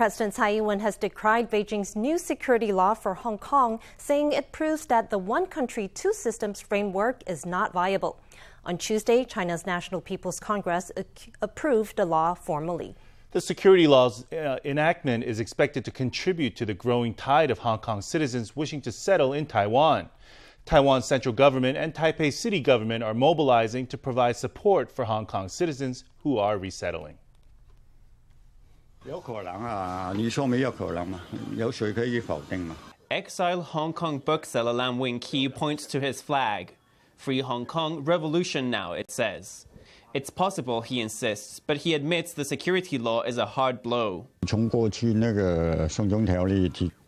President Tsai Ing-wen has decried Beijing's new security law for Hong Kong, saying it proves that the one country, two systems framework is not viable. On Tuesday, China's National People's Congress approved the law formally. The security law's uh, enactment is expected to contribute to the growing tide of Hong Kong citizens wishing to settle in Taiwan. Taiwan's central government and Taipei city government are mobilizing to provide support for Hong Kong citizens who are resettling. Exile Hong Kong bookseller Lam Wing Kee points to his flag. Free Hong Kong, revolution now, it says. It's possible, he insists, but he admits the security law is a hard blow.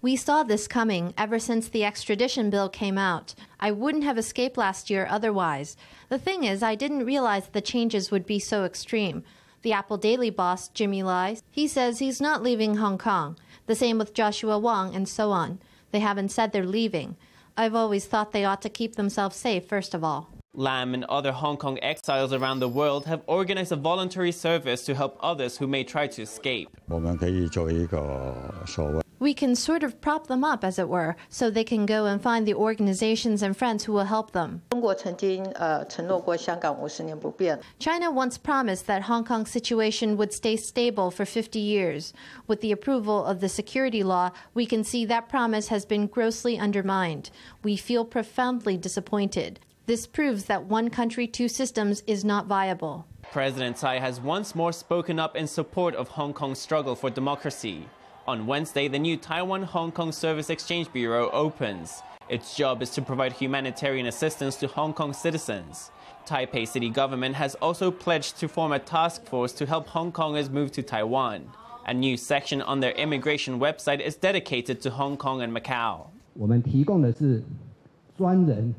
We saw this coming ever since the extradition bill came out. I wouldn't have escaped last year otherwise. The thing is, I didn't realize the changes would be so extreme. The Apple Daily boss, Jimmy Lai, he says he's not leaving Hong Kong. The same with Joshua Wong and so on. They haven't said they're leaving. I've always thought they ought to keep themselves safe, first of all. Lam and other Hong Kong exiles around the world have organized a voluntary service to help others who may try to escape. We can sort of prop them up, as it were, so they can go and find the organizations and friends who will help them. China once promised that Hong Kong's situation would stay stable for 50 years. With the approval of the security law, we can see that promise has been grossly undermined. We feel profoundly disappointed. This proves that one country, two systems is not viable. President Tsai has once more spoken up in support of Hong Kong's struggle for democracy. On Wednesday, the new Taiwan Hong Kong Service Exchange Bureau opens. Its job is to provide humanitarian assistance to Hong Kong citizens. Taipei city government has also pledged to form a task force to help Hong Kongers move to Taiwan. A new section on their immigration website is dedicated to Hong Kong and Macau. 我们提供的是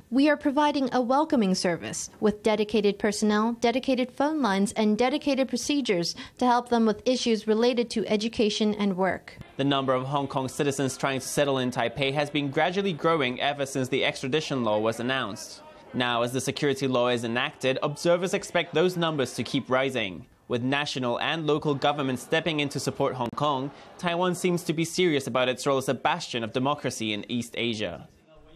we are providing a welcoming service with dedicated personnel, dedicated phone lines, and dedicated procedures to help them with issues related to education and work. The number of Hong Kong citizens trying to settle in Taipei has been gradually growing ever since the extradition law was announced. Now, as the security law is enacted, observers expect those numbers to keep rising. With national and local governments stepping in to support Hong Kong, Taiwan seems to be serious about its role as a bastion of democracy in East Asia.